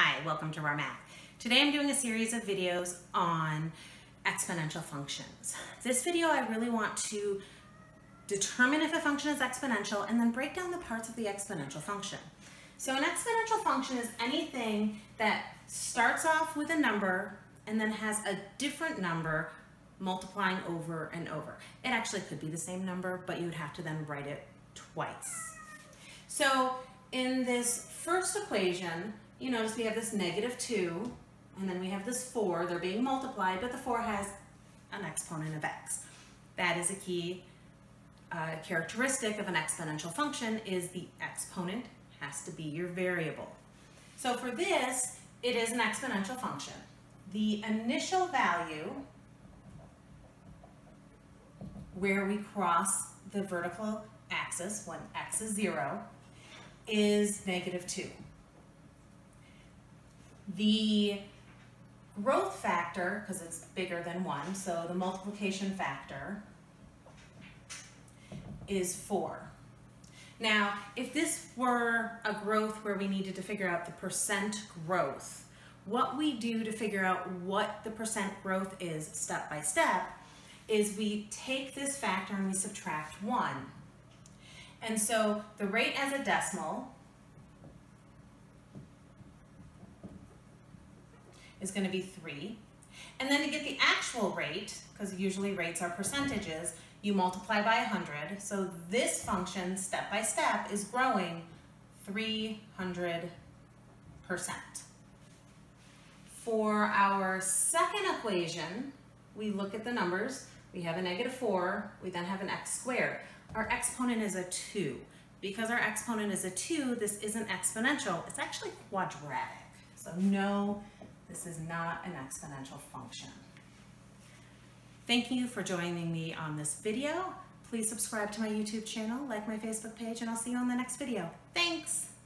Hi, welcome to Rahr Math. Today I'm doing a series of videos on exponential functions. This video I really want to determine if a function is exponential and then break down the parts of the exponential function. So an exponential function is anything that starts off with a number and then has a different number multiplying over and over. It actually could be the same number, but you would have to then write it twice. So in this first equation, you notice we have this negative 2, and then we have this 4. They're being multiplied, but the 4 has an exponent of x. That is a key uh, characteristic of an exponential function is the exponent has to be your variable. So for this, it is an exponential function. The initial value where we cross the vertical axis when x is 0 is negative 2. The growth factor, because it's bigger than 1, so the multiplication factor is 4. Now, if this were a growth where we needed to figure out the percent growth, what we do to figure out what the percent growth is step by step is we take this factor and we subtract 1. And so the rate as a decimal is going to be 3. And then to get the actual rate, because usually rates are percentages, you multiply by 100. So this function, step by step, is growing 300%. For our second equation, we look at the numbers. We have a negative 4. We then have an x squared. Our exponent is a 2. Because our exponent is a 2, this isn't exponential. It's actually quadratic. So no this is not an exponential function. Thank you for joining me on this video. Please subscribe to my YouTube channel, like my Facebook page, and I'll see you on the next video. Thanks!